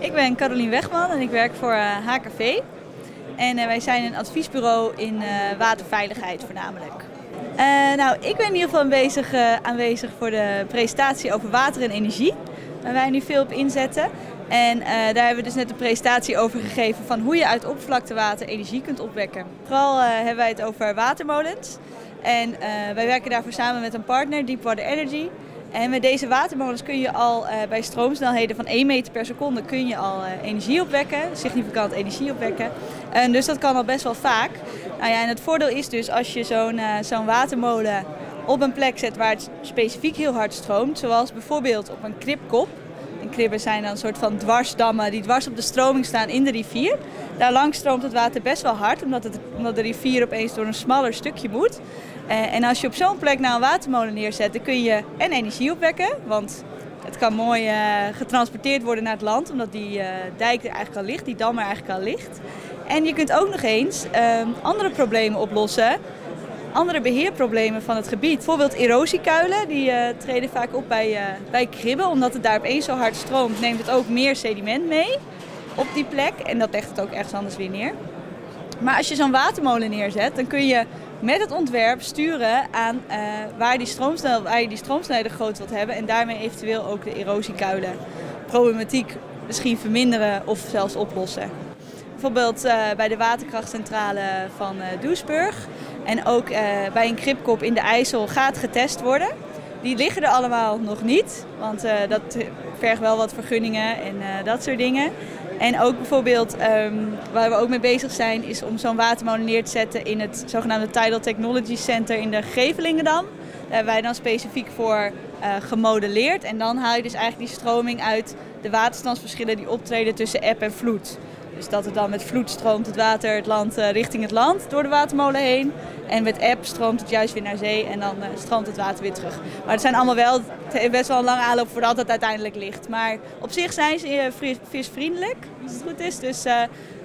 Ik ben Carolien Wegman en ik werk voor HKV. En wij zijn een adviesbureau in waterveiligheid voornamelijk. nou, ik ben in ieder geval aanwezig, aanwezig voor de presentatie over water en energie. Waar wij nu veel op inzetten. En daar hebben we dus net een presentatie over gegeven van hoe je uit oppervlaktewater energie kunt opwekken. Vooral hebben wij het over watermolens. En wij werken daarvoor samen met een partner, Deepwater Energy. En met deze watermolens kun je al bij stroomsnelheden van 1 meter per seconde kun je al energie opwekken, significant energie opwekken. En dus dat kan al best wel vaak. Nou ja, en het voordeel is dus als je zo'n zo'n watermolen op een plek zet waar het specifiek heel hard stroomt, zoals bijvoorbeeld op een kripkop, en kribben zijn dan een soort van dwarsdammen die dwars op de stroming staan in de rivier. Daar langs stroomt het water best wel hard, omdat, het, omdat de rivier opeens door een smaller stukje moet. Eh, en als je op zo'n plek nou een watermolen neerzet, dan kun je en energie opwekken, want het kan mooi uh, getransporteerd worden naar het land, omdat die uh, dijk er eigenlijk al ligt, die dam er eigenlijk al ligt. En je kunt ook nog eens uh, andere problemen oplossen andere beheerproblemen van het gebied. Bijvoorbeeld erosiekuilen, die uh, treden vaak op bij, uh, bij kribben. Omdat het daar opeens zo hard stroomt, neemt het ook meer sediment mee op die plek. En dat legt het ook ergens anders weer neer. Maar als je zo'n watermolen neerzet, dan kun je met het ontwerp sturen aan uh, waar, die waar je die stroomsnelheden groot wilt hebben. En daarmee eventueel ook de erosiekuilen problematiek misschien verminderen of zelfs oplossen. Bijvoorbeeld bij de waterkrachtcentrale van uh, en ook uh, bij een kripkop in de IJssel gaat getest worden. Die liggen er allemaal nog niet, want dat vergt wel wat vergunningen en dat soort dingen. En ook bijvoorbeeld um, waar we ook mee bezig zijn is om zo'n watermolen neer te zetten in het zogenaamde Tidal Technology Center in de Gevelingendam. Daar hebben wij dan specifiek voor gemodelleerd en dan haal je dus eigenlijk die stroming uit de waterstandsverschillen die optreden tussen eb en vloed. Dus dat het dan met vloed stroomt het water het land, uh, richting het land door de watermolen heen. En met eb stroomt het juist weer naar zee en dan uh, stroomt het water weer terug. Maar het zijn allemaal wel, best wel een lange aanloop voordat het uiteindelijk ligt. Maar op zich zijn ze uh, visvriendelijk, als het goed is. Dus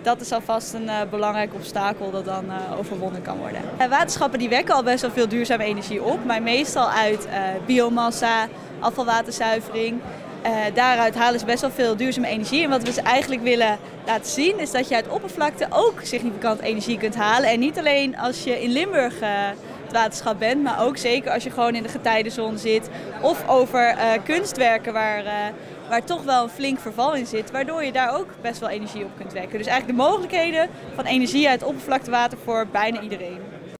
dat is alvast een belangrijk obstakel dat dan overwonnen kan worden. waterschappen die wekken al best wel veel duurzame energie op. Maar meestal uit biomassa, afvalwaterzuivering. Uh, daaruit halen ze best wel veel duurzame energie. En wat we ze eigenlijk willen laten zien is dat je uit oppervlakte ook significant energie kunt halen. En niet alleen als je in Limburg uh, het waterschap bent, maar ook zeker als je gewoon in de getijdenzon zit. Of over uh, kunstwerken waar, waar toch wel een flink verval in zit. Waardoor je daar ook best wel energie op kunt wekken. Dus eigenlijk de mogelijkheden van energie uit oppervlaktewater voor bijna iedereen.